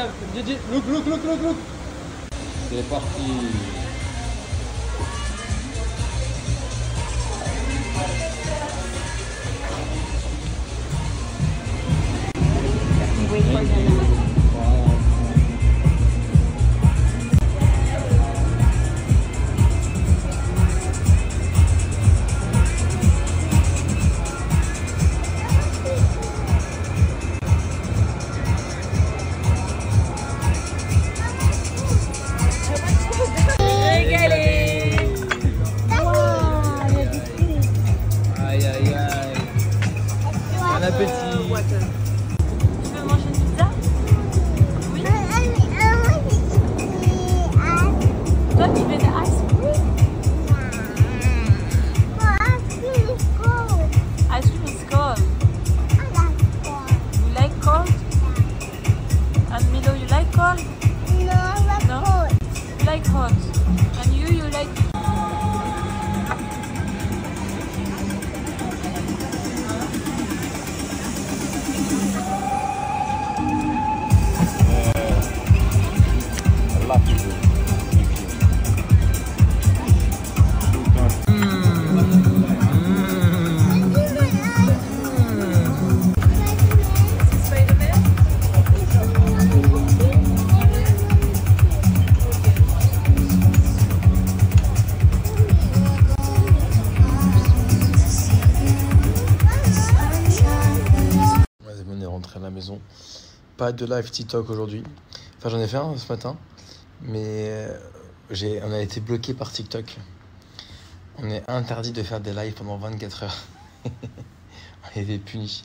regarde. Look, look, look, look, look. C'est parti. No, I like no? You like horse? À la maison. Pas de live TikTok aujourd'hui. Enfin, j'en ai fait un ce matin, mais euh, j'ai, on a été bloqué par TikTok. On est interdit de faire des lives pendant 24 heures. on a puni.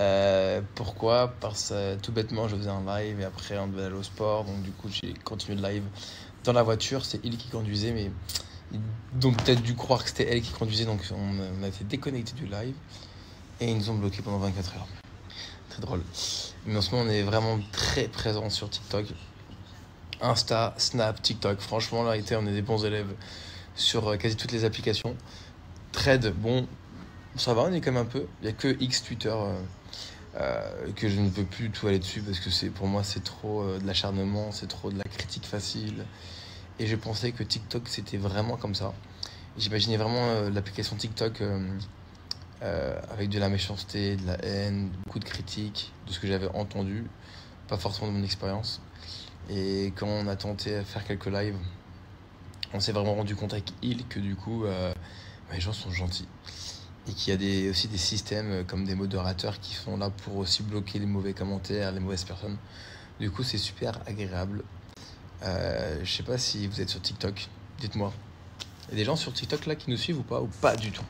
Euh, pourquoi? Parce que tout bêtement, je faisais un live et après on devait aller au sport. Donc, du coup, j'ai continué le live dans la voiture. C'est il qui conduisait, mais ils ont peut-être dû croire que c'était elle qui conduisait. Donc, on, on a été déconnecté du live et ils nous ont bloqué pendant 24 heures. Très drôle. Mais en ce moment, on est vraiment très présent sur TikTok. Insta, Snap, TikTok. Franchement, là, on est des bons élèves sur euh, quasi toutes les applications. Trade, bon, ça va, on est quand même un peu. Il n'y a que X Twitter euh, euh, que je ne peux plus tout aller dessus parce que c'est pour moi, c'est trop de l'acharnement, c'est trop de la critique facile. Et je pensais que TikTok, c'était vraiment comme ça. J'imaginais vraiment l'application TikTok. Euh, avec de la méchanceté, de la haine, beaucoup de critiques, de ce que j'avais entendu, pas forcément de mon expérience. Et quand on a tenté à faire quelques lives, on s'est vraiment rendu compte avec il que du coup, euh, bah, les gens sont gentils. Et qu'il y a aussi des systèmes euh, comme des modérateurs qui sont là pour aussi bloquer les mauvais commentaires, les mauvaises personnes. Du coup, c'est super agréable. Euh, je sais pas si vous êtes sur TikTok, dites-moi. Il y a des gens sur TikTok là qui nous suivent ou pas Ou pas du tout?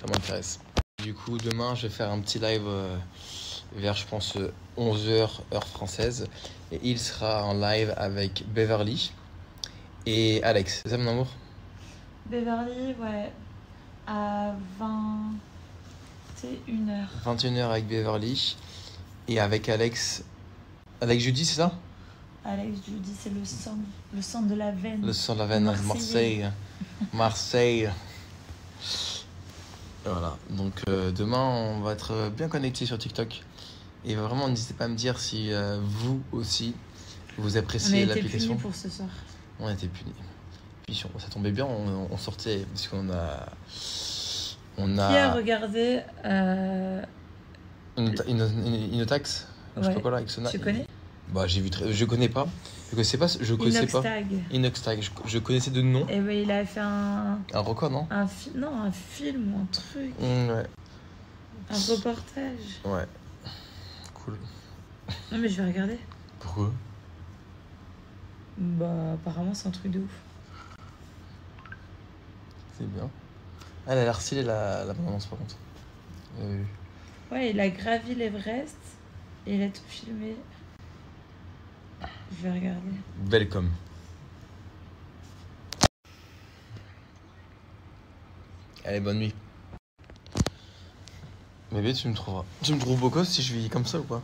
Ça m'intéresse. Du coup, demain, je vais faire un petit live euh, vers, je pense, 11h, heure française. Et il sera en live avec Beverly et Alex. C'est ça, mon amour? Beverly, ouais, à 21h. 21h avec Beverly et avec Alex. Avec Judy, c'est ça? Alex, dis, c'est le sang, le sang de la veine. Le sang de la veine, Marseille. Marseillais. Marseille. Voilà, donc euh, demain, on va être bien connectés sur TikTok. Et vraiment, n'hésitez pas à me dire si euh, vous aussi, vous On a appréciez été l'application. punis pour ce soir. On a été punis. Puis ça tombait bien, on, on sortait parce qu'on a. On Qui a a regardé euh, une, une, une- une taxe, je sais pas quoi là, avec Sona. Tu connais? Bah j'ai vu très, je connais pas. Je connaissais pas, je connaissais pas. Inoxtag. Inoxtag, je, je connaissais de nom. Et ben il a fait un, Un record, non? Un fi- non un film ou un truc, Mm, Ouais, un reportage. ouais. Cool. Non mais je vais regarder. Pourquoi? Bah apparemment c'est un truc de ouf. C'est bien. Elle a l'air stylée la, la bande-annonce par contre. Euh, Ouais, il a gravi l'Everest et il a tout filmé. Je vais regarder. welcome. Allez, bonne nuit. Bébé, tu me trouveras. Tu me trouves beau gosse si je vis comme ça ou pas?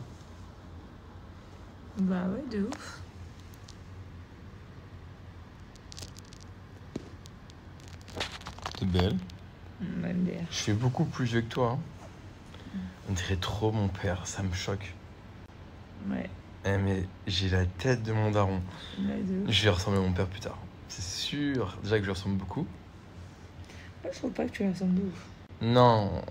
Bah ouais, de ouf. T'es belle. MDR. Je suis beaucoup plus vieux que toi. hein. On dirait trop mon père, ça me choque. Ouais. Eh, mais j'ai la tête de mon daron. Ouais, de. Je vais ressembler à mon père plus tard. C'est sûr. Déjà que je lui ressemble beaucoup. Moi, je trouve pas que tu ressembles de ouf. Non.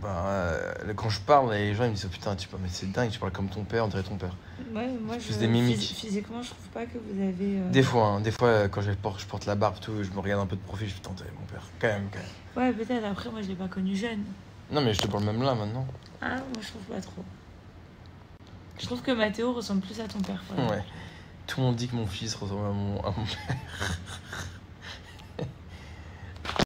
Bah, euh, quand je parle, les gens ils me disent oh, putain, tu parles, mais c'est dingue, tu parles comme ton père, on dirait ton père. Ouais, moi, Je des mimiques. phys- Physiquement, je trouve pas que vous avez. euh, Des fois, hein, des fois, euh, quand je porte, je porte la barbe, tout, je me regarde un peu de profil, je me t'es mon père. Quand même, quand même. Ouais, peut-être. Après, moi, je l'ai pas connu jeune. Non, mais je te parle même là maintenant. Ah, moi, je trouve pas trop. Je trouve que Mathéo ressemble plus à ton père. quoi. Ouais. Tout le monde dit que mon fils ressemble à mon, à mon père.